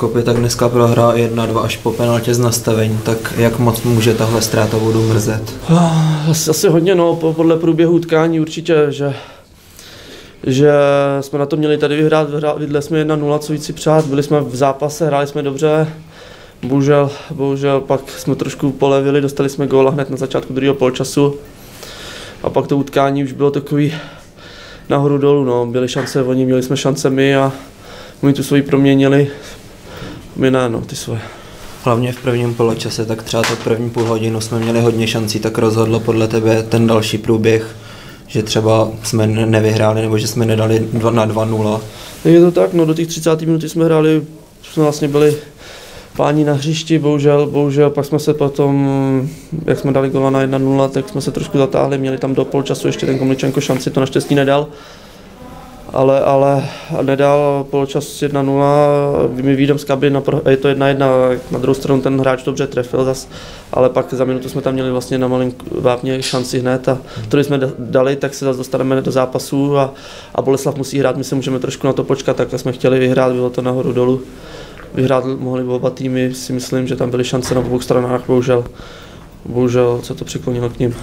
Kopy tak dneska prohrá 1-2 až po penaltě z nastavení, tak jak moc může tahle ztráta vodu mrzet? Ah, Asi, asi hodně, no, po- podle průběhu utkání určitě, že, že jsme na to měli tady vyhrát, vyhrát jsme 1-0, co víc si přát, byli jsme v zápase, hráli jsme dobře, bohužel, bohužel pak jsme trošku polevili, dostali jsme góla hned na začátku druhého polčasu a pak to utkání už bylo takový nahoru dolů, no, byly šance oni, měli jsme šance my a my tu svoji proměnili, my ne, no, ty svoje. Hlavně v prvním poločase, tak třeba to první půl hodinu jsme měli hodně šancí, tak rozhodlo podle tebe ten další průběh, že třeba jsme ne- nevyhráli nebo že jsme nedali dva na 2-0. Je to tak, no do těch 30. minuty jsme hráli, jsme vlastně byli páni na hřišti, bohužel, bohužel, pak jsme se potom, jak jsme dali gola na 1-0, tak jsme se trošku zatáhli, měli tam do polčasu ještě ten Komličenko šanci, to naštěstí nedal. Ale, ale nedal polčas 1-0, my výjdem z kabiny, na je to 1-1, na druhou stranu ten hráč dobře trefil zas, ale pak za minutu jsme tam měli vlastně na malém vápně šanci hned a když jsme da- dali, tak se zase dostaneme do zápasu a, a Boleslav musí hrát, my se můžeme trošku na to počkat, tak jsme chtěli vyhrát, bylo to nahoru dolů. Vyhrát mohli oba týmy, si myslím, že tam byly šance na obou stranách, bohužel, bohužel se to přiklonilo k ním.